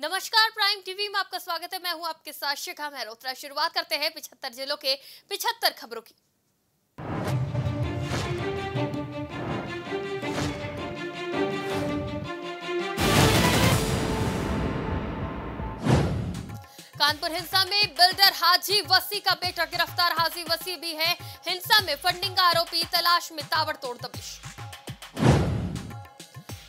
नमस्कार, prime TV में आपका स्वागत है। मैं हूँ आपके साथ शिखा मेहरोत्रा शुरुआत करते हैं पिछहत्तर जिलों के पिछहत्तर खबरों की। कानपुर हिंसा में बिल्डर हाजी वसी का बेटा गिरफ़्तार। हाजी वसी भी है हिंसा में फंडिंग का आरोपी, तलाश में ताबड़तोड़ दबिश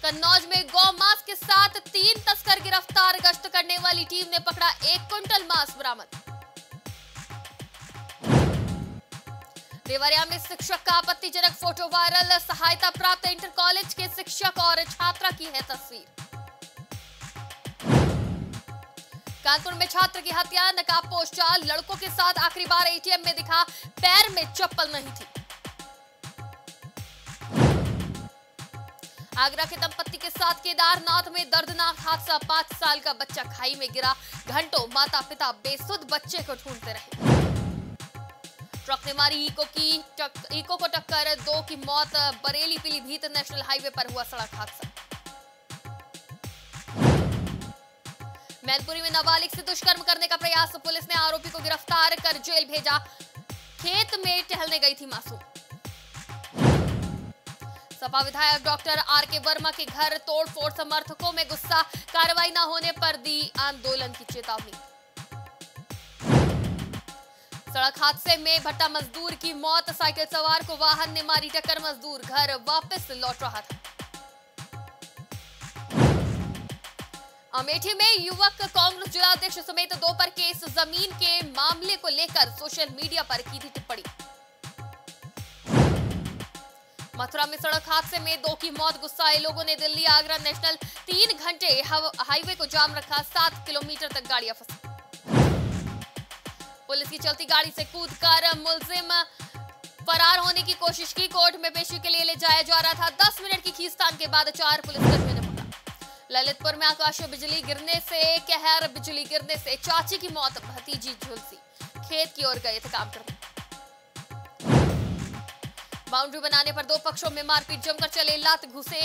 कन्नौज में गौ मांस के साथ तीन तस्कर गिरफ़्तार, गश्त करने वाली टीम ने पकड़ा एक क्विंटल मांस बरामद। देवरिया में शिक्षक का आपत्तिजनक फ़ोटो वायरल, सहायता प्राप्त इंटर कॉलेज के शिक्षक और छात्रा की है तस्वीर। कानपुर में छात्र की हत्या, नकाबपोश चाल, लड़कों के साथ आखिरी बार एटीएम में दिखा, पैर में चप्पल नहीं थी। आगरा के दंपत्ति के साथ केदारनाथ में दर्दनाक हादसा पाँच साल का बच्चा खाई में गिरा। घंटों माता पिता बेसुध बच्चे को ढूंढते रहे। ट्रक ने मारी इको की टक, इको को टक्कर दो की मौत बरेली पीलीभीत नेशनल हाईवे पर हुआ सड़क हादसा। मैनपुरी में नाबालिग से दुष्कर्म करने का प्रयास पुलिस ने आरोपी को गिरफ़्तार कर जेल भेजा। खेत में टहलने गई थी मासूम। सपा विधायक डॉक्टर आर के वर्मा के घर तोड़फोड़, समर्थकों में गुस्सा, कार्रवाई न होने पर दी आंदोलन की चेतावनी। सड़क हादसे में भट्टा मजदूर की मौत, साइकिल सवार को वाहन ने मारी टक्कर, मजदूर घर वापस लौट रहा था। अमेठी में युवक कांग्रेस जिलाध्यक्ष समेत दो पर केस, ज़मीन के मामले को लेकर सोशल मीडिया पर की थी टिप्पणी। मथुरा में सड़क हादसे में दो की मौत, गुस्साए लोगों ने दिल्ली आगरा नेशनल तीन घंटे हाईवे को जाम रखा, सात किलोमीटर तक गाड़ियाँ फंसी। पुलिस की चलती गाड़ी से कूद कर मुलजिम फरार होने की कोशिश की। कोर्ट में पेशी के लिए ले जाया जा रहा था। दस मिनट की खींचतान के बाद चार पुलिसकर्मियों ने पकड़ा ललितपुर में आकाशीय बिजली गिरने से, कहर बिजली गिरने से चाची की मौत, भतीजी झुलसी। खेत की ओर गए थे काम करने। बाउंड्री बनाने पर दो पक्षों में मारपीट, जमकर चले लात घुसे।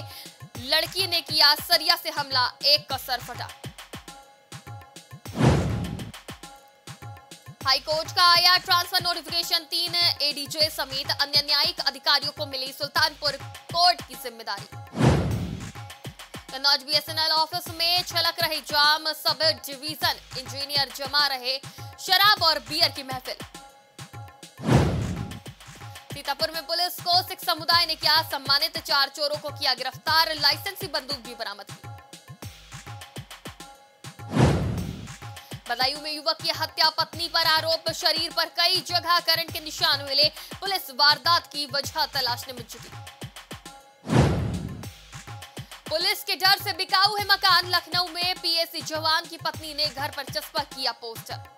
लड़की ने किया सरिया से हमला, एक का सर फटा। हाईकोर्ट का आया ट्रांसफ़र नोटिफिकेशन, तीन एडीजे समेत अन्य न्यायिक अधिकारियों को मिली सुल्तानपुर कोर्ट की ज़िम्मेदारी। कन्नौज बीएसएनएल ऑफ़िस में छलक रहे जाम, सब डिवीज़न, इंजीनियर जमा रहे शराब और बियर की महफिल। सीतापुर में पुलिस को सिख समुदाय ने किया सम्मानित, चार चोरों को किया गिरफ़्तार, लाइसेंसी बंदूक भी बरामद की। बदायूं में युवक की हत्या, पत्नी पर आरोप, शरीर पर कई जगह करंट के निशान मिले, पुलिस वारदात की वजह तलाशने में जुटी पुलिस के डर से बिकाऊ है मकान, लखनऊ में पीएसी जवान की पत्नी ने घर पर चस्पा किया पोस्टर।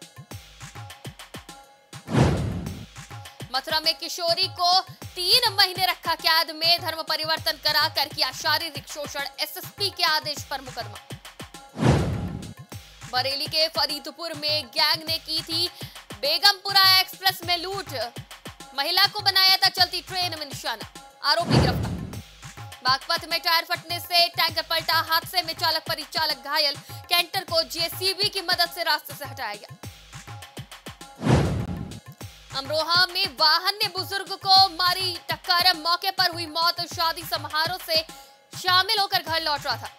मथुरा में किशोरी को तीन महीने रखा कैद में धर्म परिवर्तन कराकर किया शारीरिक शोषण एसएसपी के आदेश पर मुकदमा। बरेली के फरीदपुर में गैंग ने की थी बेगमपुरा एक्सप्रेस में लूट। महिला को बनाया था चलती ट्रेन में निशाना, आरोपी गिरफ़्तार। बागपत में टायर फटने से टैंकर पलटा, हादसे में चालक परिचालक घायल। कैंटर को जेसीबी की मदद से रास्ते से हटाया गया। अमरोहा में वाहन ने बुज़ुर्ग को मारी टक्कर। मौके पर हुई मौत। शादी समारोह से शामिल होकर घर लौट रहा था।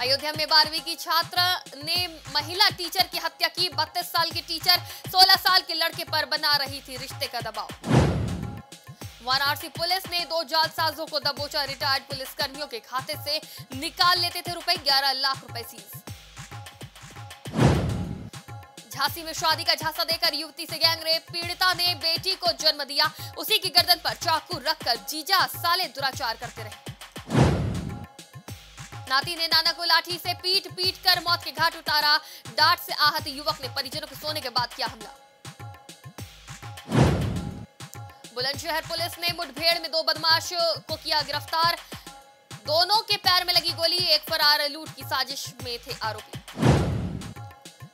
अयोध्या में बारहवीं की छात्र ने महिला टीचर की हत्या की। बत्तीस साल की टीचर 16 साल के लड़के पर बना रही थी रिश्ते का दबाव। वाराणसी पुलिस ने दो जालसाजों को दबोचा। रिटायर्ड पुलिसकर्मियों के खाते से निकाल लेते थे रुपए 11 लाख रुपए सीज। झांसी में शादी का झांसा देकर युवती से गैंगरेप पीड़िता ने बेटी को जन्म दिया। उसी की गर्दन पर चाकू रखकर जीजा साले दुराचार करते रहे। नाती ने नाना को लाठी से पीट पीट कर मौत के घाट उतारा। डांट से आहत युवक ने परिजनों के सोने के बाद किया हमला। बुलंदशहर पुलिस ने मुठभेड़ में दो बदमाश को किया गिरफ़्तार। दोनों के पैर में लगी गोली, एक फरार, लूट की साजिश में थे आरोपी।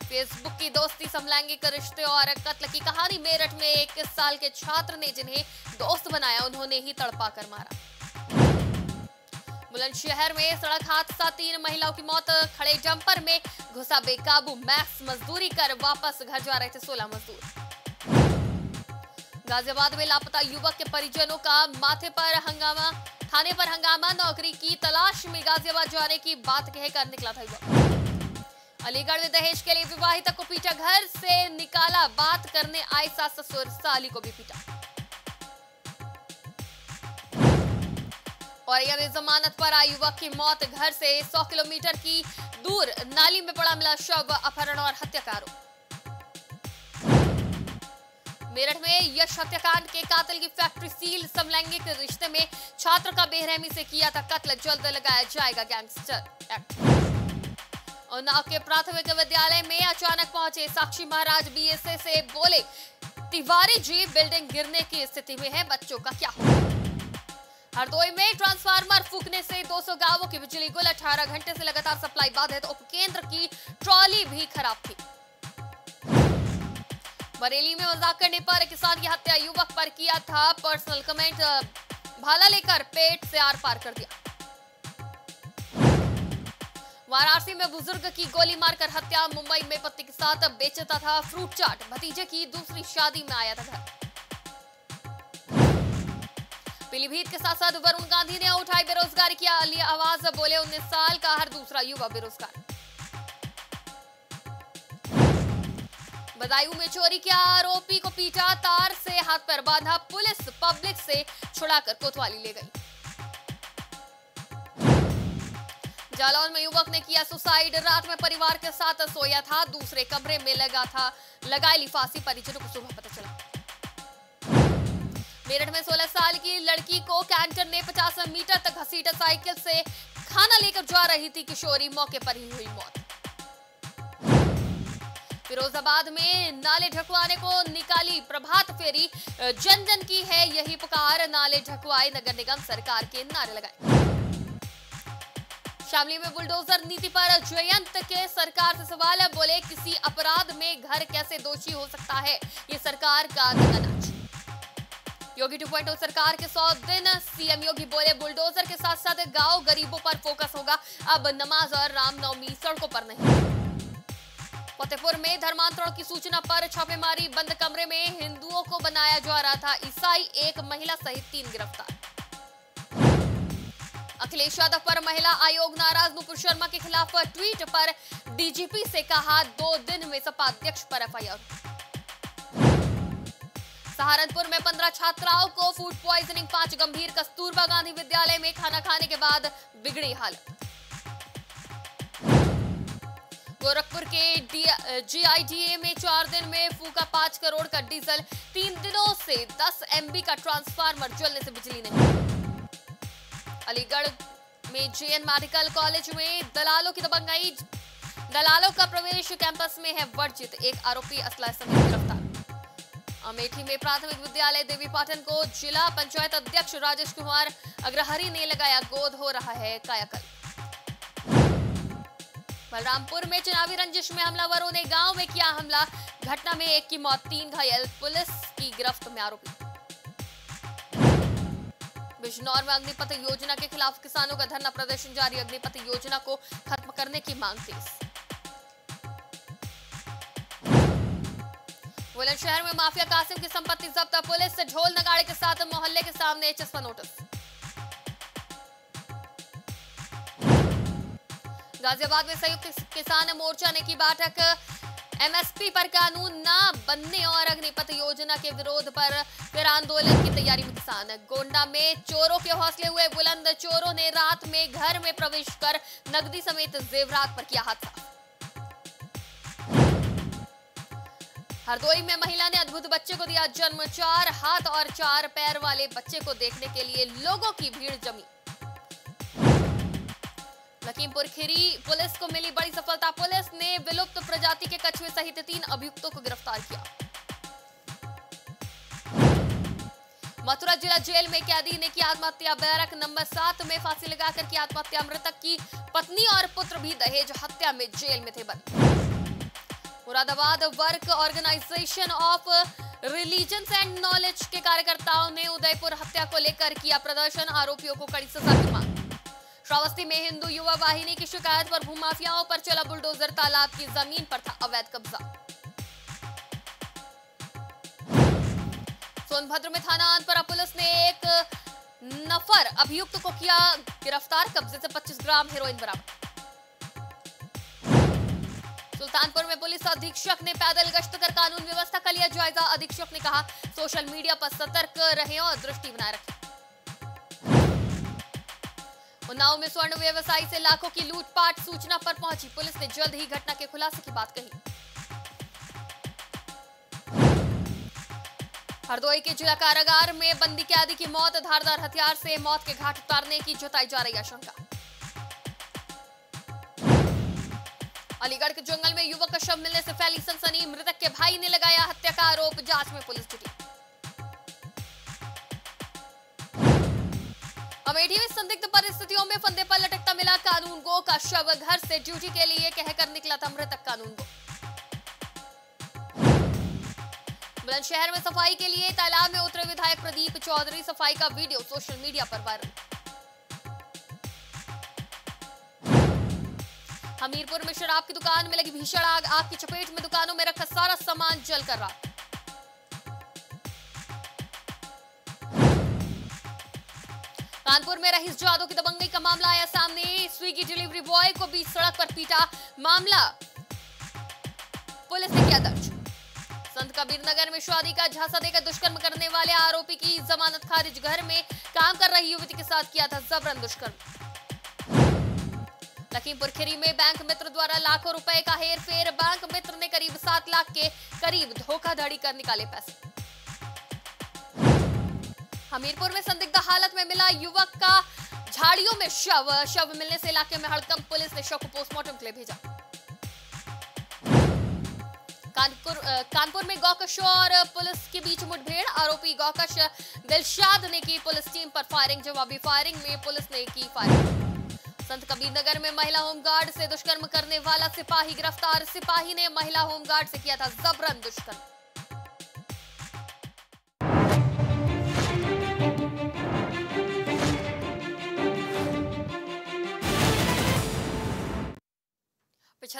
फेसबुक की दोस्ती समलैंगिक रिश्ते और कत्ल की कहानी मेरठ में एक साल के छात्र ने जिन्हें दोस्त बनाया, उन्होंने ही तड़पा कर मारा। बुलंदशहर में सड़क हादसा, तीन महिलाओं की मौत, खड़े जंपर में घुसा बेकाबू मैक्स मजदूरी कर वापस घर जा रहे थे 16 मजदूर। गाजियाबाद में लापता युवक के परिजनों का माथे पर हंगामा, थाने पर हंगामा, नौकरी की तलाश में गाजियाबाद जाने की बात कहकर निकला था युवक। अलीगढ़ में दहेज के लिए विवाहिता को पीटा घर, से निकाला बात करने आए सास ससुर, साली को भी पीटा। और यह जमानत पर आए युवक की मौत, घर से 100 किलोमीटर की दूर नाली में पड़ा मिला शव, अपहरण और हत्या का आरोप मेरठ में यश हत्याकांड के कातिल की फैक्ट्री सील, समलैंगिक रिश्ते में छात्र का बेरहमी से किया था कत्ल, जल्द लगाया जाएगा गैंगस्टर एक्ट। उन्नाव के प्राथमिक विद्यालय में अचानक पहुँचे साक्षी महाराज बीएसए से बोले, तिवारी जी, बिल्डिंग गिरने की स्थिति में है, बच्चों का क्या हरदोई में ट्रांसफार्मर फूकने से 200 गाँवों की बिजली गुल 18 घंटे से लगातार सप्लाई बाधित उपकेंद्र की ट्रॉली भी खराब थी। बरेली में मज़ाक करने पर किसान की हत्या, युवक पर किया था पर्सनल कमेंट, भाला लेकर पेट से आर पार कर दिया। वाराणसी में बुज़ुर्ग की गोली मारकर हत्या, मुंबई में पति के साथ बेचता था फ्रूट चाट भतीजे की दूसरी शादी में आया था घर। पीलीभीत के साथ साथ वरुण गांधी ने उठाई बेरोजगारी की अली आवाज़, बोले उन्नीस साल का हर दूसरा युवा बेरोजगार। बदायूं में चोरी के आरोपी को पीटा तार से हाथ पर बांधा पुलिस, पब्लिक से छुड़ाकर कोतवाली ले गई। जालौन में युवक ने किया सुसाइड। रात में परिवार के साथ सोया था, दूसरे कमरे में लगा था। लगाई ली फांसी, परिजनों को सुबह पता चला। मेरठ में 16 साल की लड़की को कैंटर ने 50 मीटर तक घसीटा साइकिल से खाना लेकर जा रही थी किशोरी, मौके पर ही हुई मौत। फिरोजाबाद में नाले ढकवाने को निकाली प्रभात फेरी। जन जन की है यही पुकार, नाले ढकवाए नगर निगम, सरकार के नारे लगाए। शामली में बुलडोजर नीति पर जयंत के सरकार से सवाल बोले, किसी अपराध में घर कैसे दोषी हो सकता है? ये सरकार का नाच योगी 2.0 सरकार के 100 दिन, सीएम योगी बोले, बुलडोजर के साथ साथ गाँव गरीबों पर फोकस होगा। अब नमाज़ और रामनवमी सड़कों पर नहीं। फतेहपुर में धर्मांतरण की सूचना पर छापेमारी, बंद कमरे में हिंदुओं को बनाया जा रहा था ईसाई, एक महिला सहित तीन गिरफ़्तार। अखिलेश यादव पर महिला आयोग नाराज़। नुपुर शर्मा के खिलाफ ट्वीट पर डीजीपी से कहा, दो दिन में सपा अध्यक्ष पर एफआईआर। सहारनपुर में पंद्रह छात्राओं को फ़ूड प्वाइजनिंग पाँच गंभीर कस्तूरबा गांधी विद्यालय में खाना खाने के बाद बिगड़ी हालत। गोरखपुर के जीआईडीए में चार दिन में फूका पाँच करोड़ का डीजल, तीन दिनों से 10 एमबी का ट्रांसफार्मर जलने से बिजली नहीं। अलीगढ़ में जेएन मेडिकल कॉलेज में दलालों की दबंगाई। दलालों का प्रवेश कैंपस में है वर्जित, एक आरोपी असला समेत गिरफ़्तार। अमेठी में प्राथमिक विद्यालय देवी पाटन को जिला पंचायत अध्यक्ष राजेश कुमार अग्रहरी ने लगाया गोद, हो रहा है कायाकल्प। बलरामपुर में चुनावी रंजिश में हमलावरों ने गाँव में किया हमला। घटना में एक की मौत, तीन घायल, पुलिस की गिरफ्त में आरोपी। बिजनौर में अग्निपथ योजना के खिलाफ किसानों का धरना प्रदर्शन जारी। अग्निपथ योजना को खत्म करने की मांग तेज। बुलंदशहर में माफिया कासिम की संपत्ति जब्त, पुलिस से ढोल नगाड़े के साथ मोहल्ले के सामने चस्पा नोटिस। गाजियाबाद में संयुक्त किसान मोर्चा ने की बैठक। एमएसपी पर कानून न बनने और अग्निपथ योजना के विरोध पर फिर आंदोलन की तैयारी में किसान। गोंडा में चोरों के हौसले हुए बुलंद चोरों ने रात में घर में प्रवेश कर नकदी समेत जेवरात पर किया हादसा। हरदोई में महिला ने अद्भुत बच्चे को दिया जन्म चार हाथ और चार पैर वाले बच्चे को देखने के लिए लोगों की भीड़ जमी। लखीमपुर खीरी पुलिस को मिली बड़ी सफलता। पुलिस ने विलुप्त प्रजाति के कछुए सहित तीन अभियुक्तों को गिरफ़्तार किया। मथुरा जिला जेल में कैदी ने की आत्महत्या। बैरक नंबर सात में फांसी लगाकर की आत्महत्या। मृतक की पत्नी और पुत्र भी दहेज हत्या में जेल में थे बंद। Moradabad work organization of religion and knowledge के कार्यकर्ताओं ने उदयपुर हत्या को लेकर किया प्रदर्शन। आरोपियों को कड़ी सजा की मांग। श्रावस्ती में हिंदू युवा वाहिनी की शिकायत पर भूमाफियाओं पर चला बुलडोजर तालाब की ज़मीन पर था अवैध कब्जा सोनभद्र में थाना आनपरा पुलिस ने एक नफर अभियुक्त को किया गिरफ़्तार, कब्जे से 25 ग्राम हेरोइन बरामद। सुल्तानपुर में पुलिस अधीक्षक ने पैदल गश्त कर कानून व्यवस्था का लिया जायजा। अधीक्षक ने कहा, सोशल मीडिया पर सतर्क रहे और दृष्टि बनाए रखें। उन्नाव में स्वर्ण व्यवसायी से लाखों की लूटपाट सूचना पर पहुँची पुलिस ने जल्द ही घटना के खुलासे की बात कही। हरदोई के जिला कारागार में बंदी कैदी की मौत, धारदार हथियार से मौत के घाट उतारने की जताई जा रही आशंका। अलीगढ़ के जंगल में युवक का शव मिलने से फैली सनसनी, मृतक का शव घर से ड्यूटी के लिए कहकर निकला था मृतक कानून। गो बुलंदशहर में सफ़ाई के लिए तालाब में उतरे विधायक प्रदीप चौधरी, सफ़ाई का वीडियो सोशल मीडिया पर वायरल। हमीरपुर में शराब की दुकान में लगी भीषण आग आग की चपेट में दुकानों में रखा सारा सामान जलकर रहा कानपुर में रहीस जादव की दबंगई का मामला आया सामने। स्विगी डिलीवरी बॉय को बीच सड़क पर पीटा मामला। पुलिस ने किया दर्ज। संत कबीर नगर में शादी का झांसा देकर दुष्कर्म करने वाले आरोपी की जमानत खारिज। घर में काम कर रही युवती के साथ किया था जबरन दुष्कर्म। लखीमपुर खीरी में बैंक मित्र द्वारा लाखों रुपए का हेर फेर बैंक मित्र ने करीब सात लाख के करीब धोखाधड़ी कर निकाले पैसे। हमीरपुर में संदिग्ध हालत में मिला युवक का झाड़ियों में शव। शव मिलने से इलाके में हड़कंप, पुलिस ने शव को पोस्टमार्टम के लिए भेजा। कानपुर कानपुर में गौकश और पुलिस के बीच मुठभेड़। आरोपी गौकश दिलशाद ने की पुलिस टीम पर फायरिंग। जवाबी फायरिंग में पुलिस ने की फायरिंग। संत कबीर नगर में महिला होमगार्ड से दुष्कर्म करने वाला सिपाही गिरफ़्तार। सिपाही ने महिला होमगार्ड से किया था जबरन दुष्कर्म।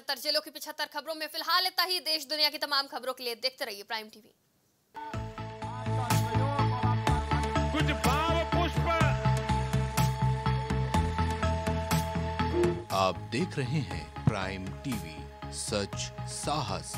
पिछहत्तर जिलों की पिछहत्तर खबरों में फ़िलहाल इतना ही। देश दुनिया की तमाम खबरों के लिए देखते रहिए प्राइम टीवी। कुछ भाव पुष्प। आप देख रहे हैं प्राइम टीवी। सच साहस